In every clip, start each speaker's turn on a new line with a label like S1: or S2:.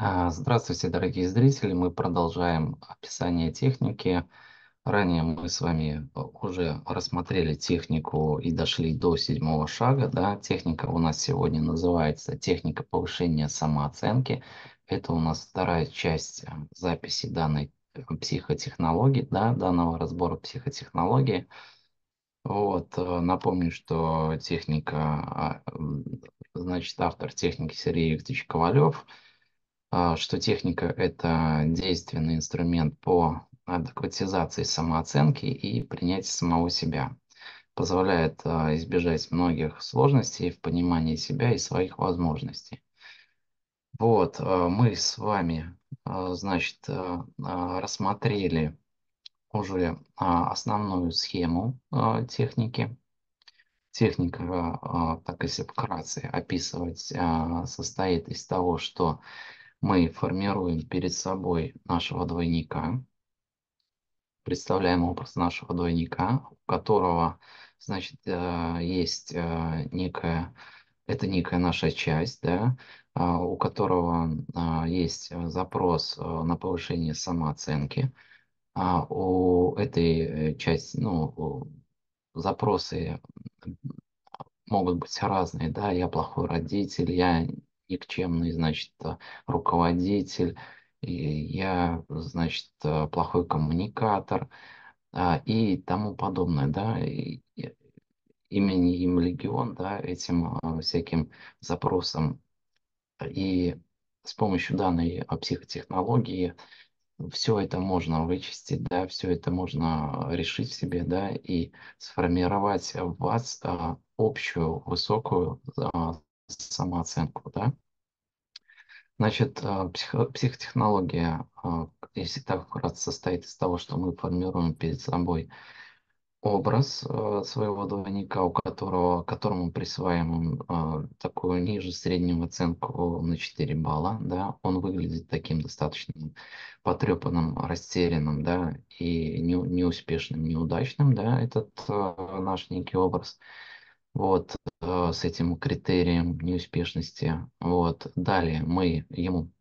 S1: А, Здравствуйте, дорогие зрители! Мы продолжаем описание техники. Ранее мы с вами э, уже рассмотрели технику и дошли до седьмого шага. Да? Техника у нас сегодня называется техника повышения самооценки. Это у нас вторая часть э, записи данной э, психотехнологии, да, данного разбора психотехнологии. Вот, напомню, что техника, а, значит, автор техники Сергей Викторович Ковалев – что техника– это действенный инструмент по адекватизации самооценки и принятия самого себя. Позволяет а, избежать многих сложностей в понимании себя и своих возможностей. Вот, а, мы с вами, значит, рассмотрели уже основную схему техники. Техника, так если вкратце описывать, состоит из того, что мы формируем перед собой нашего двойника, представляем образ нашего двойника, у которого, значит, э, есть э, некая, это некая наша часть, да, а, у которого а, есть запрос э, на повышение самооценки. А у этой части, ну, запросы могут быть разные, да, я плохой родитель, я никчемный, значит, э, руководитель, и я, значит, э, плохой коммуникатор а, и тому подобное, да, и, имени им легион, да, этим а, всяким запросам. И с помощью данной психотехнологии все это можно вычистить, да, все это можно решить в себе, да, и сформировать в вас а, общую высокую а, самооценку, да. Значит, а, психо психотехнология, а, если так вкратце, состоит из того, что мы формируем перед собой образ а, своего двойника, у которого, которому присваиваем такую ниже среднюю оценку на 4 балла. Да? Он выглядит таким достаточно потрепанным, растерянным да? и не, неуспешным, неудачным, да? этот наш некий образ вот, э, с этим критерием неуспешности. Вот, далее мы ему,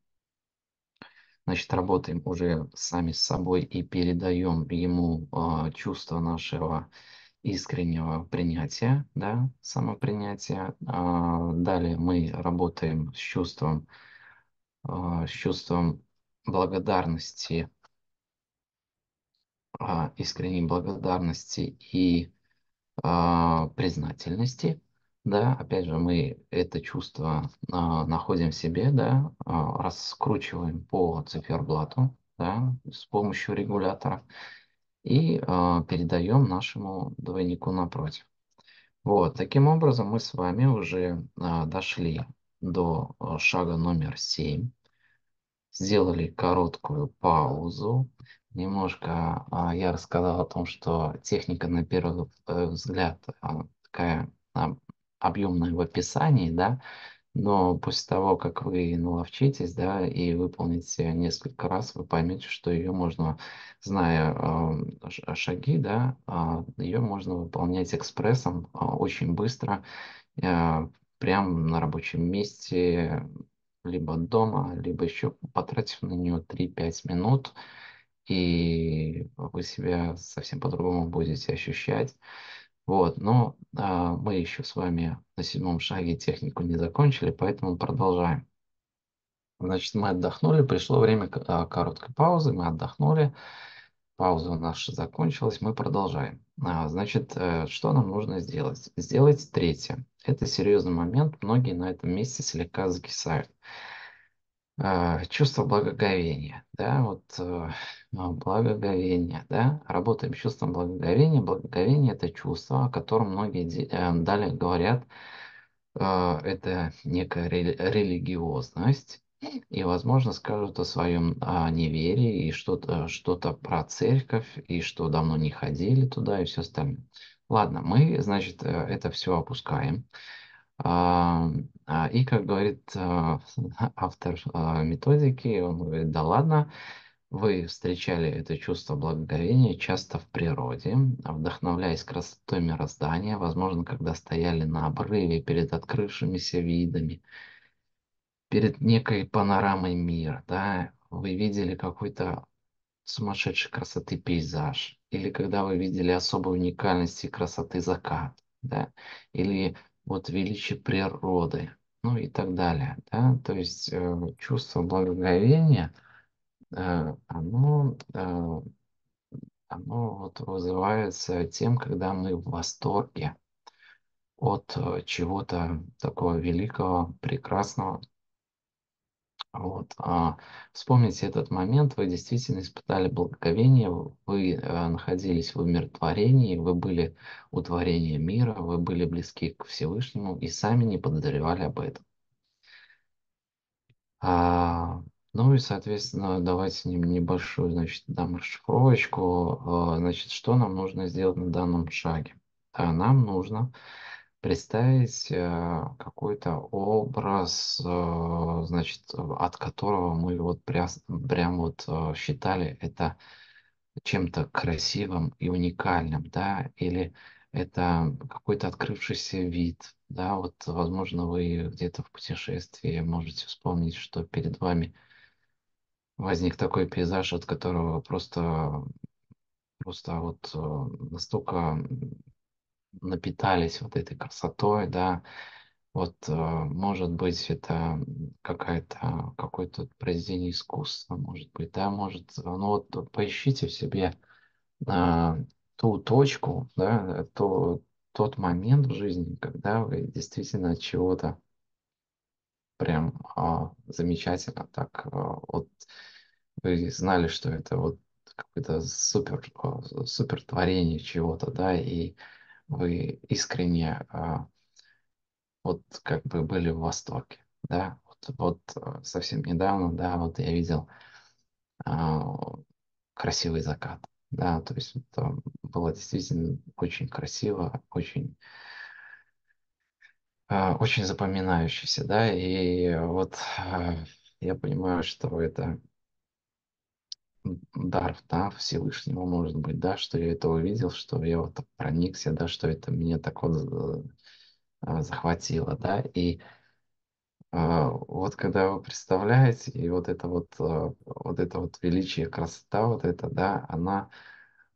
S1: значит, работаем уже сами с собой и передаем ему э, чувство нашего искреннего принятия, да, самопринятия. А, далее мы работаем с чувством, а, с чувством благодарности, а, искренней благодарности и а, признательности, да, опять же, мы это чувство а, находим в себе, да, а, раскручиваем по циферблату, да, с помощью регулятора и передаем нашему двойнику напротив. Вот, таким образом мы с вами уже дошли до шага номер 7, сделали короткую паузу, Немножко а, я рассказал о том, что техника на первый э, взгляд а, такая а, объемная в описании, да, но после того, как вы наловчитесь, да, и выполните несколько раз, вы поймете, что ее можно, зная э, шаги, да, э, ее можно выполнять экспрессом э, очень быстро, прямо на рабочем месте, либо дома, либо еще потратив на нее 3-5 минут, и вы себя совсем по-другому будете ощущать. Вот, но а, мы еще с вами на седьмом шаге технику не закончили, поэтому продолжаем. Значит, мы отдохнули, пришло время а, короткой паузы, мы отдохнули, пауза наша закончилась, мы продолжаем. А, значит, а, что нам нужно сделать? Сделать третье. Это серьезный момент, многие на этом месте слегка закисают. А, чувство благоговения, да, вот э, а, благоговение, да, работаем с чувством благоговения. Благоговение – это чувство, о котором многие э, далее говорят, а, это некая религиозность, и, возможно, скажут о своем неверии и что-то что про церковь, и что давно не ходили туда, и все остальное. Ладно, мы, значит, э, это все опускаем. А, а, и, как говорит а, автор методики, он говорит, да ладно, вы встречали это чувство благоговения часто в природе, вдохновляясь красотой мироздания, возможно, когда стояли на обрыве перед открывшимися видами, перед некой панорамой мира, да, вы видели какой-то сумасшедшей красоты пейзаж, или когда вы видели особой уникальности красоты закат, да, или вот величие природы, ну и так далее, да, то есть э, чувство благоговения, э, оно, э, оно вот вызывается тем, когда мы в восторге от э, чего-то такого великого, прекрасного, вот. А, вспомните этот момент, вы действительно испытали благоговение, вы э, находились в умиротворении, вы были у творения мира, вы были близки к Всевышнему и сами не подозревали об этом. А, ну и, соответственно, давайте небольшую, значит, дам расшифровочку. А, значит, что нам нужно сделать на данном шаге? Нам нужно представить э, какой-то образ, э, значит, от которого мы вот прям, прям вот э, считали это чем-то красивым и уникальным, да, или это какой-то открывшийся вид, да, вот, возможно, вы где-то в путешествии можете вспомнить, что перед вами возник такой пейзаж, от которого просто, просто вот настолько напитались вот этой красотой, да, вот, э, может быть, это какая-то, какое-то произведение искусства, может быть, да, может, ну вот поищите в себе а, ту точку, да, то, тот момент в жизни, когда вы действительно от чего-то прям а, замечательно так, а, вот вы знали, что это вот какое-то супер, супер творение чего-то, да, и вы искренне а, вот как бы были в восторге, да, вот, вот а, совсем недавно, да, вот я видел а, красивый закат. Да, то есть это было действительно очень красиво, очень, очень запоминающееся, да, и вот я понимаю, что это дар, да, Всевышнего, может быть, да, что я это увидел, что я вот проникся, да, что это меня так вот э, а, захватило, да, и а, вот когда вы представляете, и вот это вот, а, вот это вот величие, красота вот это, да, она,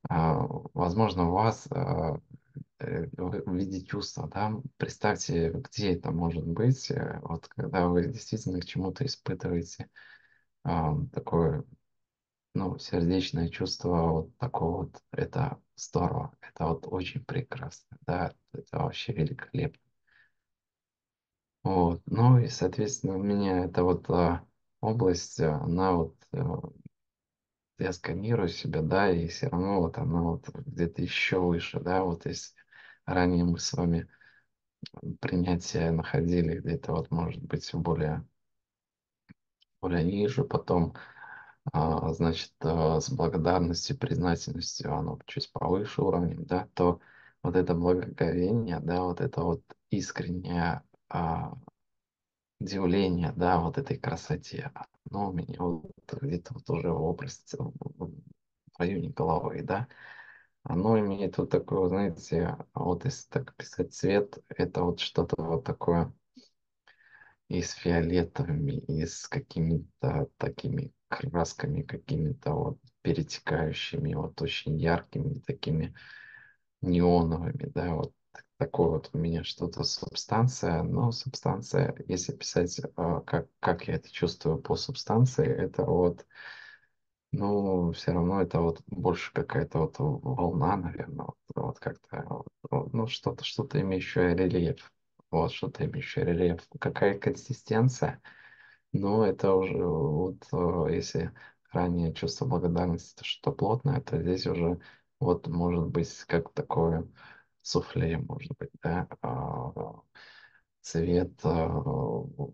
S1: возможно, у вас э, в виде чувства, да, представьте, где это может быть, э, вот когда вы действительно к чему-то испытываете такое, ну, сердечное чувство вот такого вот, это здорово, это вот очень прекрасно, да, это вообще великолепно. Вот. Ну и, соответственно, у меня эта вот а, область, она вот, а, я сканирую себя, да, и все равно вот она вот где-то еще выше, да, вот если ранее мы с вами принятие находили где-то вот, может быть, более, более ниже, потом, значит, а, с благодарностью, признательностью оно чуть повыше уровнем, да, то вот это благоговение, да, вот это вот искреннее а, удивление, да, вот этой красоте. Но у меня вот где-то вот уже в в районе головы, да, оно имеет вот такое, знаете, вот если так писать цвет, это вот что-то вот такое и с фиолетовыми, и с какими-то такими красками, какими-то вот перетекающими, вот очень яркими, такими неоновыми, да, вот такое вот у меня что-то субстанция, но субстанция, если писать, а, как, как я это чувствую по субстанции, это вот, ну, все равно это вот больше какая-то вот волна, наверное, вот, вот как-то, вот, ну, что-то, что-то имеющее рельеф, вот, что-то имеющее рельеф. Какая консистенция? Ну, это уже вот, э, если ранее чувство благодарности, это что плотное, то здесь уже вот может быть как такое суфле, может быть, да, а, цвет а, в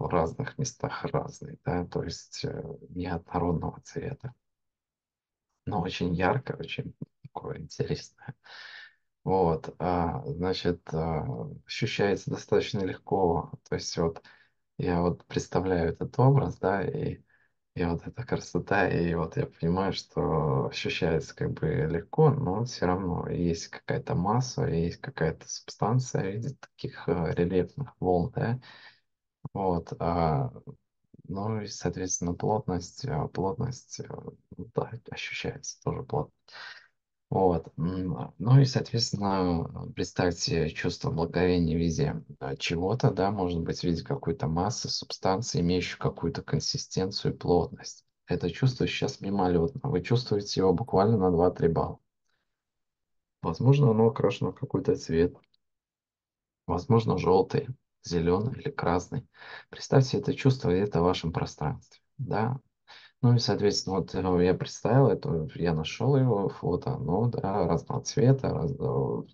S1: разных местах разный, да, то есть э, не однородного цвета, но очень ярко, очень такое интересное. Вот, а, значит, а, ощущается достаточно легко, то есть вот я вот представляю этот образ, да, и, и вот эта красота, и вот я понимаю, что ощущается как бы легко, но все равно есть какая-то масса, есть какая-то субстанция в виде таких э, рельефных волн, да, Вот, а, ну и, соответственно, плотность, а, плотность, ну да, ощущается тоже плотно. Вот, ну и, соответственно, представьте чувство благовения в виде а, чего-то, да, может быть, в виде какой-то массы, субстанции, имеющей какую-то консистенцию и плотность. Это чувство сейчас мимолетно. Вы чувствуете его буквально на два-три балла. Возможно, оно окрашено в какой-то цвет, возможно, желтый, зеленый или красный. Представьте это чувство где-то в вашем пространстве, да. Ну и, соответственно, вот э, я представил это, я нашел его фото, ну да, разного цвета, разного,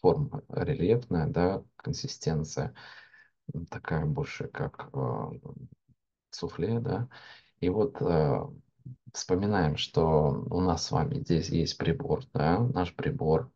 S1: форма рельефная, да, консистенция такая больше как э, суфле, да. И вот э, вспоминаем, что у нас с вами здесь есть прибор, да, наш прибор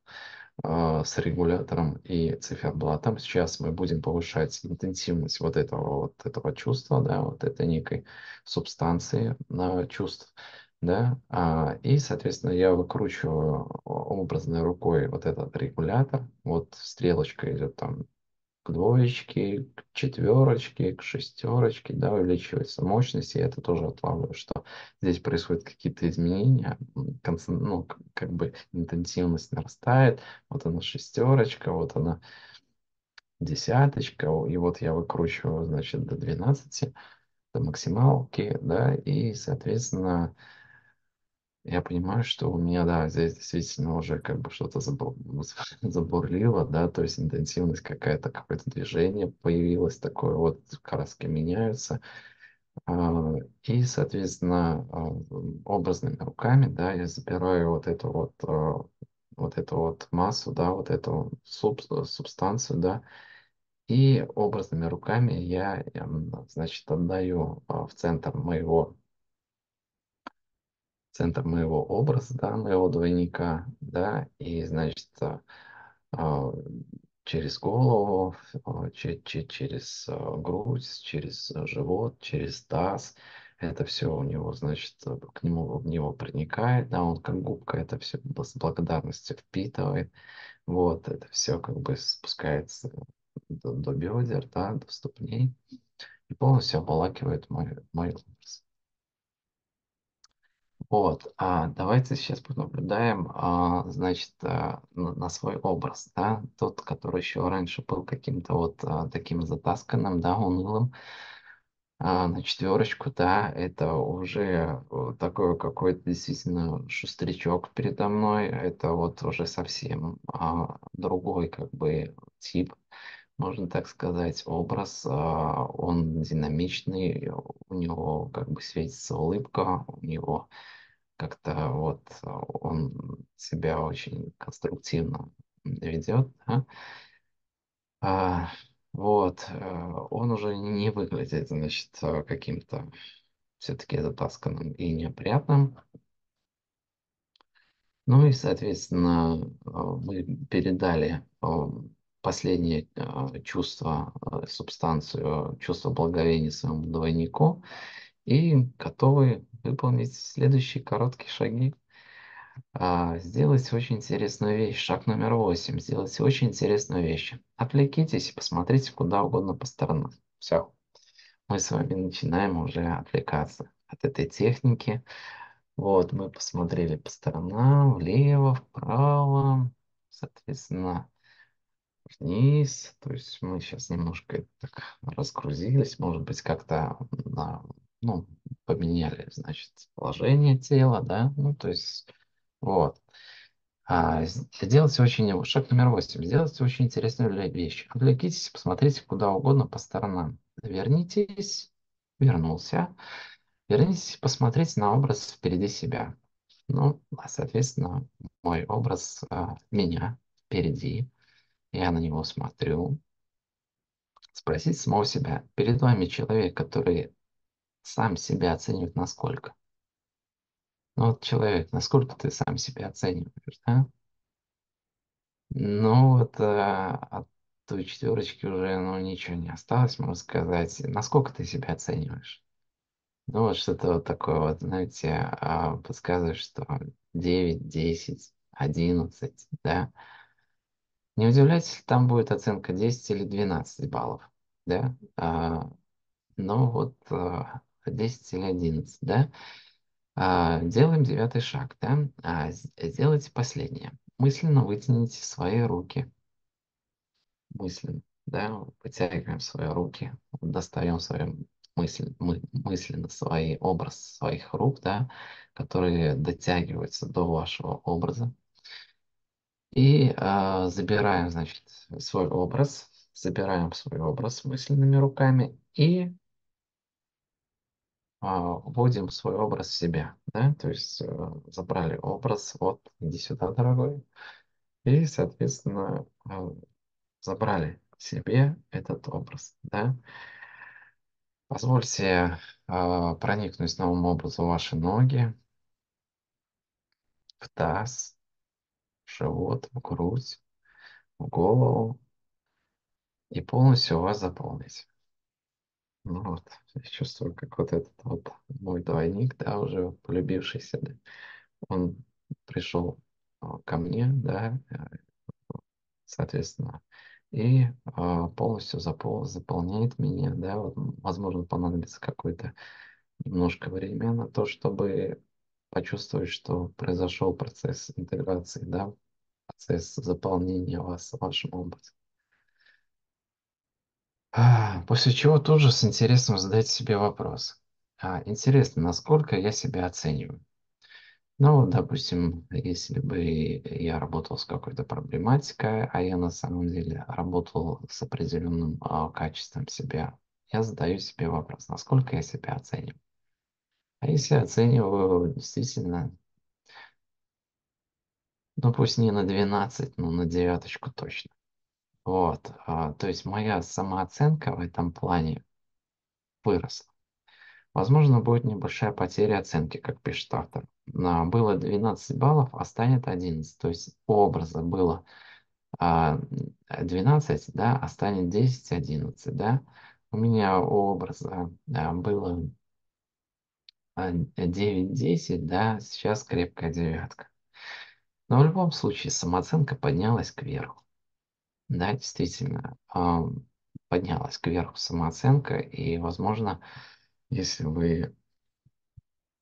S1: с регулятором и циферблатом. Сейчас мы будем повышать интенсивность вот этого вот этого чувства, да, вот этой некой субстанции на чувств, да, а, и, соответственно, я выкручиваю образной рукой вот этот регулятор, вот стрелочка идет там к двоечке, к четверочке, к шестерочке, да, увеличивается мощность, и это тоже отлавливаю, что здесь происходят какие-то изменения, м, концен- ну, как бы интенсивность нарастает, вот она шестерочка, вот она десяточка, и вот я выкручиваю, значит, до двенадцати, до максималки, да, и, соответственно, я понимаю, что у меня, да, здесь действительно уже как бы что-то забу- забурлило, да, то есть интенсивность какая-то, какое-то движение появилось такое, вот краски меняются. А, И, соответственно, а, образными руками, да, я забираю вот эту вот, а, вот эту вот массу, да, вот эту суб- субстанцию, да, и образными руками я, значит, отдаю в центр моего центр моего образа, да, моего двойника, да, и, значит, а, а, через голову, че- через а, грудь, через живот, через таз, это все у него, значит, к нему, в него проникает, да, он как губка это все с благодарностью впитывает, вот, это все как бы спускается до, до бедер, да, до ступней. И полностью обволакивает мой, мой образ. Вот, а давайте сейчас понаблюдаем, а, значит, а, на, на свой образ, да, тот, который еще раньше был каким-то вот а, таким затасканным, да, унылым, а, на четверочку, да, это уже э, такой какой-то действительно шустрячок передо мной, это вот уже совсем а, другой как бы тип, можно так сказать, образ, а, он динамичный, у него как бы светится улыбка, у него как-то вот а, он себя очень конструктивно ведет, да. А, вот, э, он уже не выглядит, значит, э, каким-то все-таки затасканным и неопрятным. Ну и, соответственно, э, мы передали э, последнее э, чувство, э, субстанцию, чувство благовения своему двойнику и готовы выполнить следующие короткие шаги. А, сделайте очень интересную вещь. Шаг номер восемь. Сделайте очень интересную вещь. Отвлекитесь и посмотрите куда угодно по сторонам. Все. Мы с вами начинаем уже отвлекаться от этой техники. Вот, мы посмотрели по сторонам, влево, вправо, соответственно, вниз. То есть мы сейчас немножко так разгрузились, может быть, как-то на- ну, поменяли, значит, положение тела, да, ну, то есть, вот. А, сделайте очень, шаг номер восемь. Сделайте очень интересную вещь. Отвлекитесь, посмотрите куда угодно по сторонам. Вернитесь, вернулся. Вернитесь, посмотрите на образ впереди себя. Ну, а, соответственно, мой образ а, меня впереди. Я на него смотрю. Спросите самого себя. Перед вами человек, который сам себя оценивает насколько. Ну, вот человек, насколько ты сам себя оцениваешь, да? Ну вот, а, от той четверочки уже, ну, ничего не осталось, можно сказать. Насколько ты себя оцениваешь? Ну, вот что-то вот такое вот, знаете, а, подсказывает, что 9, 10, 11, да? Не удивляйтесь, там будет оценка 10 или 12 баллов. да, а, но вот а, 10 или 11, да, а, делаем девятый шаг, да, а, сделайте последнее. Мысленно вытяните свои руки, мысленно, да, вытягиваем свои руки, достаем свои мысль, мы, мысленно свой образ своих рук, да, которые дотягиваются до вашего образа. И а, забираем, значит, свой образ, забираем свой образ мысленными руками и вводим свой образ в себя, да, то есть а, забрали образ, вот, иди сюда, дорогой, и, соответственно, а, забрали себе этот образ, да. Позвольте а, проникнуть новым образом в ваши ноги, в таз, в живот, в грудь, в голову и полностью вас заполнить. Ну вот, я чувствую, как вот этот вот мой двойник, да, уже полюбившийся, да, он пришел а, ко мне, да, э, соответственно, и а, полностью запол заполняет меня, да, вот, возможно, понадобится какое-то немножко время на то, чтобы почувствовать, что произошел процесс интеграции, да, процесс заполнения вас вашим образом. А, После чего тут же с интересом задать себе вопрос. А, Интересно, насколько я себя оцениваю? Ну, допустим, если бы я работал с какой-то проблематикой, а я на самом деле работал с определенным а, качеством себя, я задаю себе вопрос, насколько я себя оцениваю? А если оцениваю действительно, ну пусть не на 12, но на девяточку точно. Вот, а, то есть моя самооценка в этом плане выросла. Возможно, будет небольшая потеря оценки, как пишет автор. На, было 12 баллов, а станет 11. То есть образа было а, 12, да, а станет 10, 11, да. У меня образа а, было 9, 10, да, сейчас крепкая девятка. Но в любом случае самооценка поднялась кверху. Да, действительно, а, поднялась кверху самооценка, и, возможно, если вы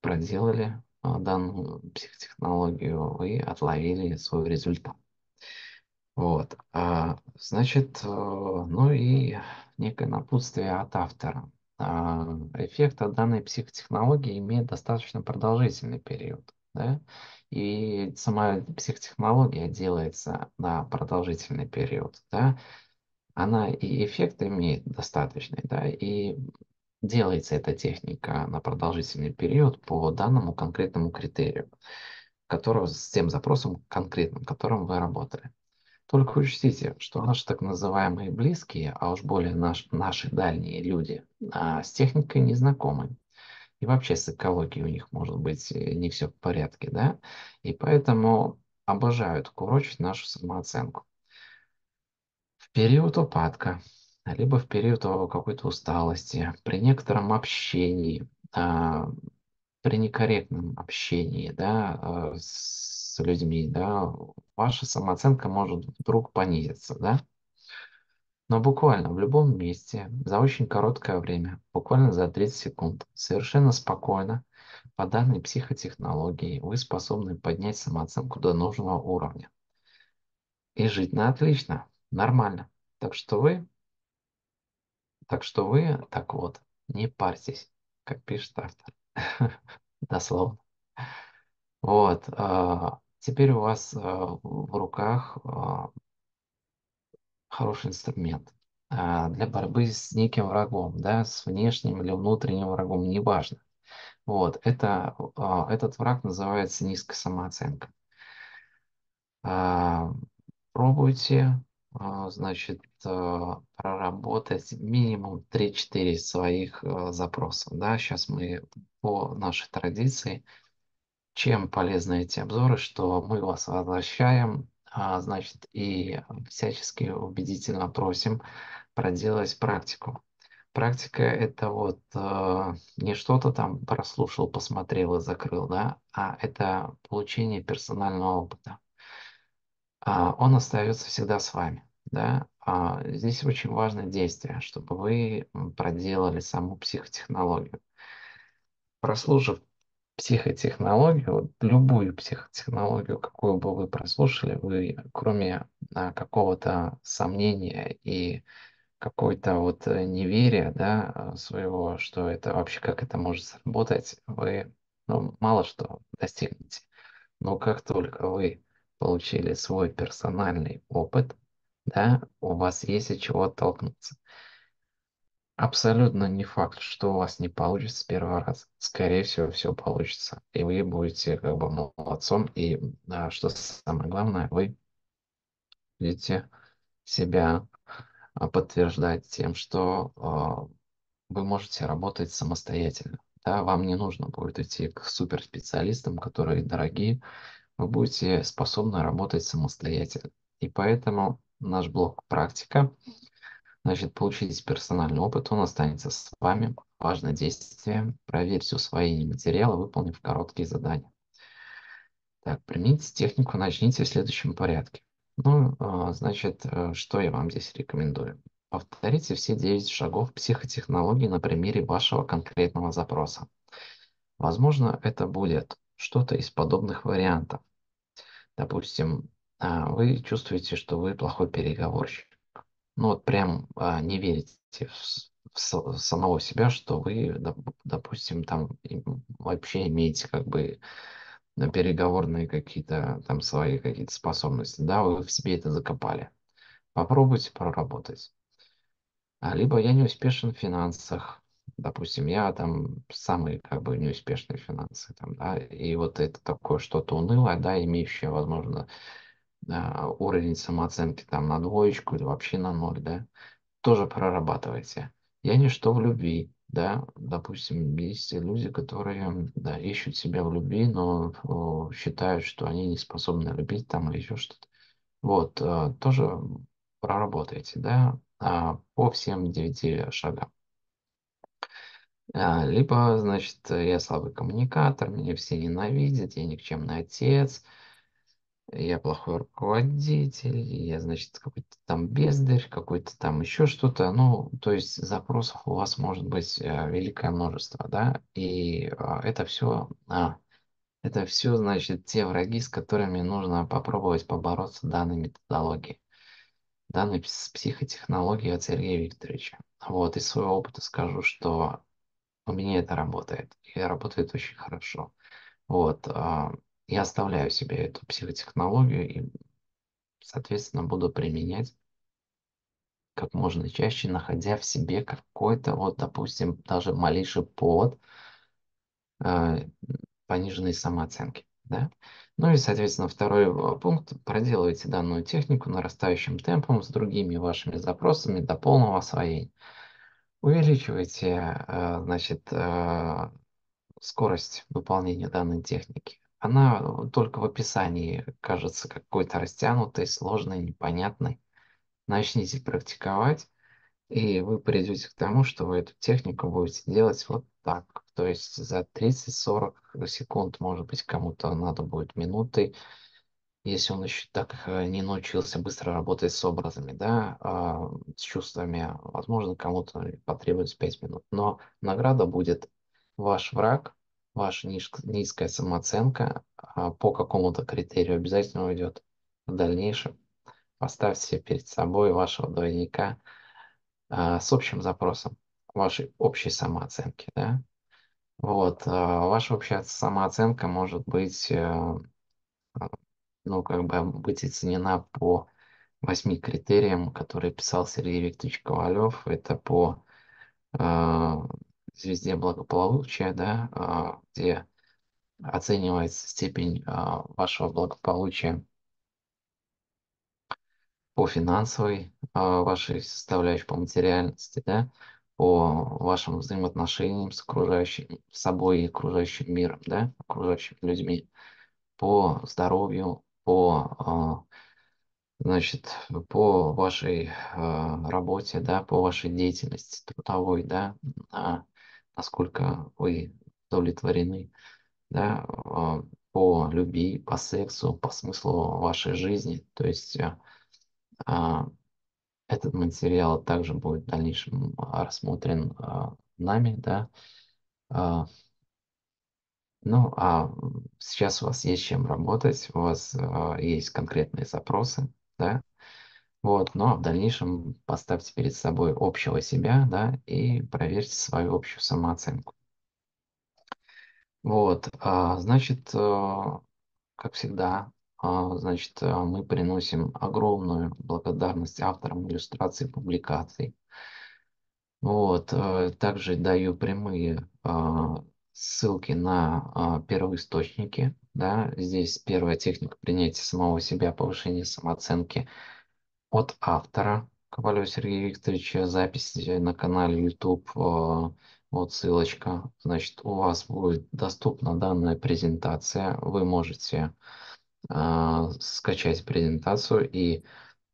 S1: проделали а, данную психотехнологию, вы отловили свой результат. Вот, а, значит, э, ну и некое напутствие от автора. А, эффект от данной психотехнологии имеет достаточно продолжительный период, да, и сама психотехнология делается на продолжительный период, да, она и эффект имеет достаточный, да, и делается эта техника на продолжительный период по данному конкретному критерию, которого, с тем запросом конкретным, которым вы работали. Только учтите, что наши так называемые близкие, а уж более наш, наши дальние люди, а, с техникой не знакомы. И вообще с экологией у них может быть э, не все в порядке, да? И поэтому обожают курочить нашу самооценку. В период упадка, либо в период какой-то усталости, при некотором общении, а, при некорректном общении, да, а, с людьми, да, ваша самооценка может вдруг понизиться, да? Но буквально в любом месте, за очень короткое время, буквально за 30 секунд, совершенно спокойно, по данной психотехнологии, вы способны поднять самооценку до нужного уровня. И жить на отлично, нормально. Так что вы, так что вы, так вот, не парьтесь, как пишет автор. Дословно. Вот. А, теперь у вас а, в руках а, хороший инструмент для борьбы с неким врагом, да, с внешним или внутренним врагом, неважно. Вот, это, этот враг называется низкая самооценка. Пробуйте, значит, проработать минимум 3-4 своих запросов. Да? Сейчас мы по нашей традиции чем полезны эти обзоры, что мы вас возвращаем, а, значит, и всячески убедительно просим проделать практику. Практика – это вот э, не что-то там прослушал, посмотрел и закрыл, да, а это получение персонального опыта. А он остается всегда с вами. да, а, здесь очень важно действие, чтобы вы проделали саму психотехнологию. Прослушав психотехнологию, вот любую психотехнологию, какую бы вы прослушали, вы, кроме а, какого-то сомнения и какой-то вот э, неверия, да, а, своего, что это вообще, как это может сработать, вы, ну, мало что достигнете. Но как только вы получили свой персональный опыт, да, у вас есть от чего оттолкнуться. Абсолютно не факт, что у вас не получится с первого раза. Скорее всего, все получится. И вы будете как бы молодцом. И а, что самое главное, вы будете себя а, подтверждать тем, что а, вы можете работать самостоятельно. Да, вам не нужно будет идти к суперспециалистам, которые дорогие. Вы будете способны работать самостоятельно. И поэтому наш блок «Практика» Значит, получите персональный опыт, он останется с вами. Важное действие. Проверьте усвоение материала, выполнив короткие задания. Так, примените технику, начните в следующем порядке. Ну, а, значит, э, что я вам здесь рекомендую? Повторите все 9 шагов психотехнологии на примере вашего конкретного запроса. Возможно, это будет что-то из подобных вариантов. Допустим, а, вы чувствуете, что вы плохой переговорщик ну вот прям а, не верите в, в самого себя, что вы, доп, допустим, там вообще имеете как бы на переговорные какие-то там свои какие-то способности, да, вы в себе это закопали. Попробуйте проработать. А, либо я не успешен в финансах, допустим, я там самый как бы неуспешный в финансах, там, да, и вот это такое что-то унылое, да, имеющее, возможно, уровень самооценки там на двоечку или вообще на ноль, да, тоже прорабатывайте. Я ничто в любви, да, допустим, есть люди, которые, да, ищут себя в любви, но о, считают, что они не способны любить там или еще что-то. Вот, а, тоже проработайте, да, а, по всем девяти шагам. А, либо, значит, я слабый коммуникатор, меня все ненавидят, я никчемный отец, я плохой руководитель, я, значит, какой-то там бездарь, какой-то там еще что-то. Ну, то есть запросов у вас может быть э, великое множество, да, и а, это все, а, это все, значит, те враги, с которыми нужно попробовать побороться данной методологией, данной психотехнологией от Сергея Викторовича. Вот, из своего опыта скажу, что у меня это работает, и работает очень хорошо. Вот, а, я оставляю себе эту психотехнологию и, соответственно, буду применять как можно чаще, находя в себе какой-то, вот, допустим, даже малейший повод э, пониженной самооценки. Да? Ну и, соответственно, второй э, пункт. Проделывайте данную технику нарастающим темпом с другими вашими запросами до полного освоения. Увеличивайте, э, значит, э, скорость выполнения данной техники она э, только в описании кажется какой-то растянутой, сложной, непонятной. Начните практиковать, и вы придете к тому, что вы эту технику будете делать вот так. То есть за 30-40 секунд, может быть, кому-то надо будет минуты, если он еще так э, не научился быстро работать с образами, да, а, с чувствами, возможно, кому-то потребуется 5 минут. Но награда будет ваш враг, ваша низкая самооценка а, по какому-то критерию обязательно уйдет в дальнейшем. Поставьте перед собой вашего двойника а, с общим запросом вашей общей самооценки. Да? Вот, а, ваша общая самооценка может быть, э, ну, как бы быть оценена по восьми критериям, которые писал Сергей Викторович Ковалев. Это по звезде благополучия, да, а, где оценивается степень а, вашего благополучия по финансовой а, вашей составляющей, по материальности, да, по вашим взаимоотношениям с окружающим с собой и окружающим миром, да, окружающими людьми, по здоровью, по значит, по вашей работе, да, по вашей деятельности трудовой, да, насколько вы удовлетворены, да, а, по любви, по сексу, по смыслу вашей жизни. То есть а, а, Этот материал также будет в дальнейшем рассмотрен нами, да. Ну, а сейчас у вас есть чем работать, у вас есть конкретные запросы, да. Вот, а в дальнейшем поставьте перед собой общего себя, да, и проверьте свою общую самооценку. Вот, а, значит, а, как всегда, а, значит, а, мы приносим огромную благодарность авторам иллюстраций публикаций. Вот, а, также даю прямые а, ссылки на первоисточники. Да, здесь первая техника принятия самого себя, повышение самооценки от автора Ковалева Сергея Викторовича, запись на канале YouTube. А, вот ссылочка. Значит, у вас будет доступна данная презентация. Вы можете а, скачать презентацию и,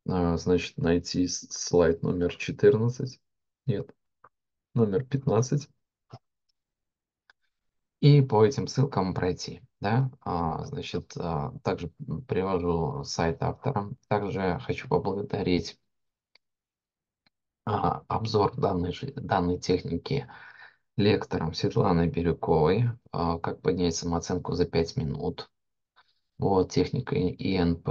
S1: а, значит, найти слайд номер 14. Нет, номер 15. И по этим ссылкам пройти. Да? А, значит, а, также привожу сайт автора. Также хочу поблагодарить а, обзор данной, данной техники лектором Светланой Бирюковой «Как поднять самооценку за 5 минут». Вот техника ИНП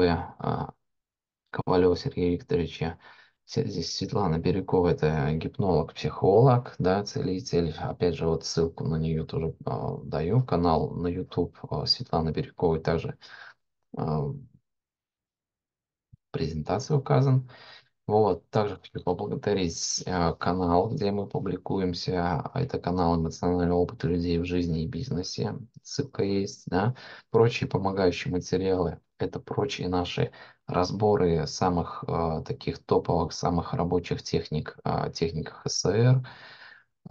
S1: Ковалева Сергея Викторовича. Здесь Светлана Бирюкова, это гипнолог, психолог, да, целитель. Опять же, вот ссылку на нее тоже э, даю. Канал на YouTube э, Светланы Бирюковой также э, презентация указан. Вот, также хочу поблагодарить э, канал, где мы публикуемся. Это канал «Эмоциональный опыт людей в жизни и бизнесе». Ссылка есть, да. Прочие помогающие материалы. Это прочие наши разборы самых э, таких топовых, самых рабочих техник, э, техниках СССР.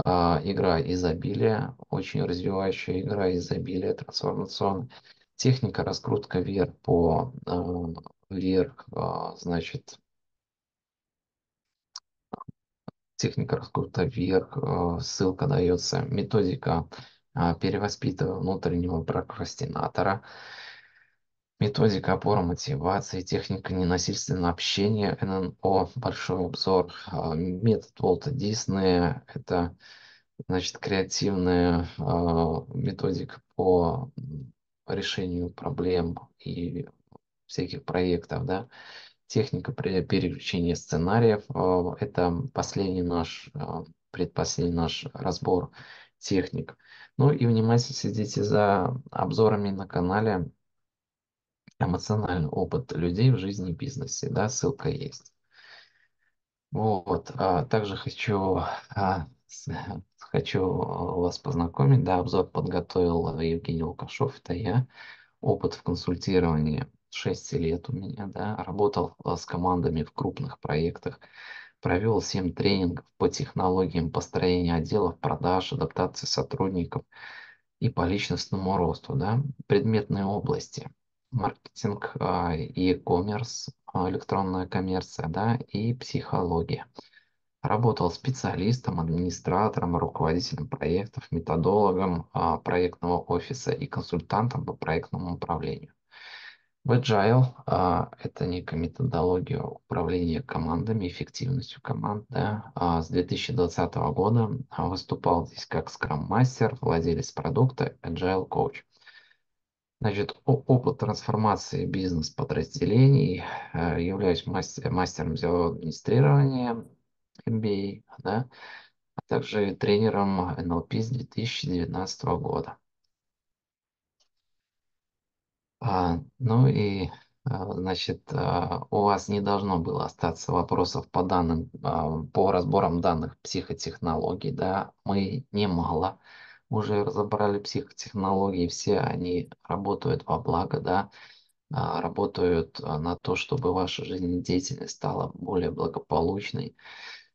S1: Э, игра изобилия, очень развивающая игра изобилия, трансформационная. Техника раскрутка вверх по э, вверх, э, значит, техника раскрута вверх, э, ссылка дается, методика э, перевоспитывания внутреннего прокрастинатора, методика опора мотивации, техника ненасильственного общения, ННО, большой обзор, э, метод Волта Диснея, это значит, креативная методика по решению проблем и всяких проектов, да, Техника переключения сценариев – это последний наш, предпоследний наш разбор техник. Ну и внимательно следите за обзорами на канале «Эмоциональный опыт людей в жизни и бизнесе». Да, ссылка есть. Вот. А также хочу, а, хочу вас познакомить. Да, обзор подготовил Евгений Лукашов, это я. Опыт в консультировании – 6 лет у меня, да, работал а, с командами в крупных проектах, провел 7 тренингов по технологиям построения отделов, продаж, адаптации сотрудников и по личностному росту, да, предметные области, маркетинг, а, e-commerce, а, электронная коммерция, да, и психология. Работал специалистом, администратором, руководителем проектов, методологом проектного офиса и консультантом по проектному управлению. В Agile а, это некая методология управления командами, эффективностью команд. Да? А, с 2020 года а, выступал здесь как скрам-мастер, владелец продукта, Agile Coach. Значит, опыт трансформации бизнес-подразделений. А, являюсь мастер, мастером делового администрирования, MBA, да? а также тренером NLP с 2019 года. А, ну и, а, значит, а, у вас не должно было остаться вопросов по данным, а, по разборам данных психотехнологий, да, мы немало уже разобрали психотехнологии, все они работают во благо, да, а, работают а, на то, чтобы ваша жизнедеятельность стала более благополучной.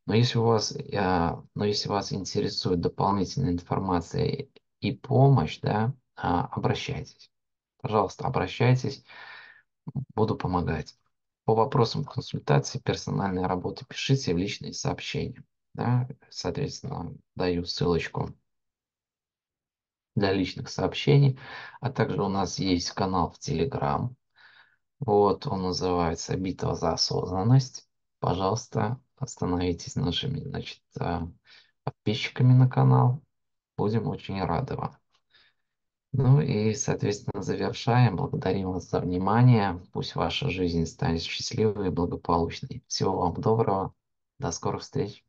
S1: Но если у вас, а, но если вас интересует дополнительная информация и помощь, да, обращайтесь. Пожалуйста, обращайтесь, буду помогать. По вопросам консультации, персональной работы пишите в личные сообщения. Да? Соответственно, даю ссылочку для личных сообщений. А также у нас есть канал в Телеграм. Вот, он называется «Битва за осознанность». Пожалуйста, становитесь нашими, значит, а, подписчиками на канал. Будем очень рады вам. Ну и, соответственно, завершаем. Благодарим вас за внимание. Пусть ваша жизнь станет счастливой и благополучной. Всего вам доброго. До скорых встреч.